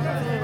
Yeah.